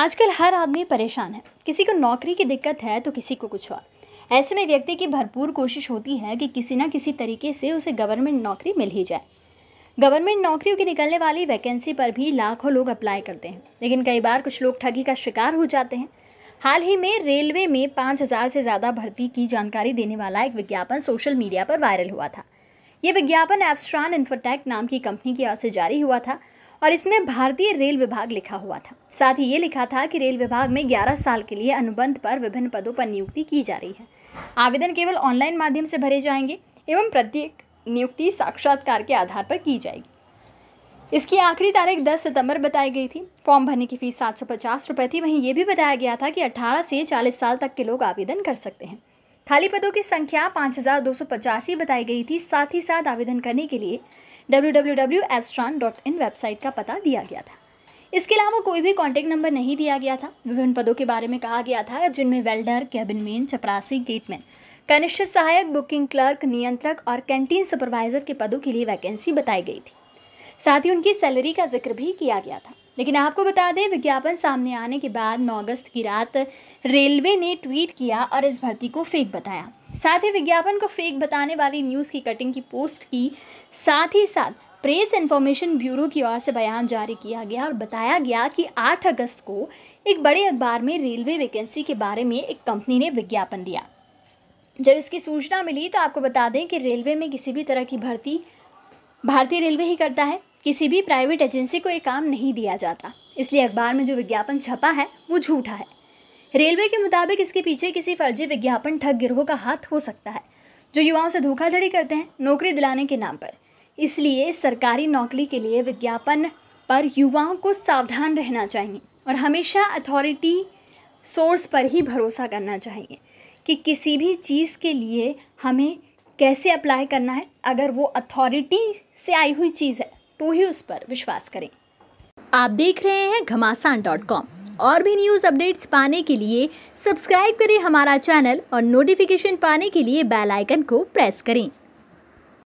आजकल हर आदमी परेशान है। किसी को नौकरी की दिक्कत है तो किसी को कुछ और। ऐसे में व्यक्ति की भरपूर कोशिश होती है कि किसी ना किसी तरीके से उसे गवर्नमेंट नौकरी मिल ही जाए। गवर्नमेंट नौकरियों की निकलने वाली वैकेंसी पर भी लाखों लोग अप्लाई करते हैं। लेकिन कई बार कुछ लोग ठगी का शिकार हो जाते हैं। हाल ही में रेलवे में पाँच हज़ार से ज़्यादा भर्ती की जानकारी देने वाला एक विज्ञापन सोशल मीडिया पर वायरल हुआ था। ये विज्ञापन एफ्स्ट्रान इन्फोटेक नाम की कंपनी की ओर से जारी हुआ था। और इसमें भारतीय रेल विभाग लिखा हुआ था। साथ ही ये लिखा था कि रेल विभाग में 11 साल के लिए अनुबंध पर विभिन्न पदों पर नियुक्ति की जा रही है। आवेदन केवल ऑनलाइन माध्यम से भरे जाएँगे एवं प्रत्येक नियुक्ति साक्षात्कार के आधार पर की जाएगी। इसकी आखिरी तारीख 10 सितंबर बताई गई थी। फॉर्म भरने की फ़ीस सात सौ पचास थी। वहीं ये भी बताया गया था कि 18 से 40 साल तक के लोग आवेदन कर सकते हैं। खाली पदों की संख्या पाँच हज़ार दो सौ पचासी बताई गई थी। साथ ही साथ आवेदन करने के लिए www.astran.in वेबसाइट का पता दिया गया था। इसके अलावा कोई भी कॉन्टैक्ट नंबर नहीं दिया गया था। विभिन्न पदों के बारे में कहा गया था, जिनमें वेल्डर कैबिन मैन चपरासी गेटमैन कनिष्ठ सहायक बुकिंग क्लर्क नियंत्रक और कैंटीन सुपरवाइजर के पदों के लिए वैकेंसी बताई गई थी। साथ ही उनकी सैलरी का ज़िक्र भी किया गया था। लेकिन आपको बता दें, विज्ञापन सामने आने के बाद 9 अगस्त की रात रेलवे ने ट्वीट किया और इस भर्ती को फेक बताया। साथ ही विज्ञापन को फेक बताने वाली न्यूज़ की कटिंग की पोस्ट की, साथ ही साथ प्रेस इन्फॉर्मेशन ब्यूरो की ओर से बयान जारी किया गया और बताया गया कि 8 अगस्त को एक बड़े अखबार में रेलवे वैकेंसी के बारे में एक कंपनी ने विज्ञापन दिया। जब इसकी सूचना मिली तो आपको बता दें कि रेलवे में किसी भी तरह की भर्ती, भारतीय रेलवे ही करता है। किसी भी प्राइवेट एजेंसी को ये काम नहीं दिया जाता। इसलिए अखबार में जो विज्ञापन छपा है, वो झूठा है। रेलवे के मुताबिक इसके पीछे किसी फर्जी विज्ञापन ठग गिरोह का हाथ हो सकता है, जो युवाओं से धोखाधड़ी करते हैं नौकरी दिलाने के नाम पर। इसलिए सरकारी नौकरी के लिए विज्ञापन पर युवाओं को सावधान रहना चाहिए और हमेशा अथॉरिटी सोर्स पर ही भरोसा करना चाहिए कि किसी भी चीज़ के लिए हमें कैसे अप्लाई करना है। अगर वो अथॉरिटी से आई हुई चीज़ है तो ही उस पर विश्वास करें। आप देख रहे हैं घमासान डॉट कॉम। और भी न्यूज़ अपडेट्स पाने के लिए सब्सक्राइब करें हमारा चैनल और नोटिफिकेशन पाने के लिए बेल आइकन को प्रेस करें।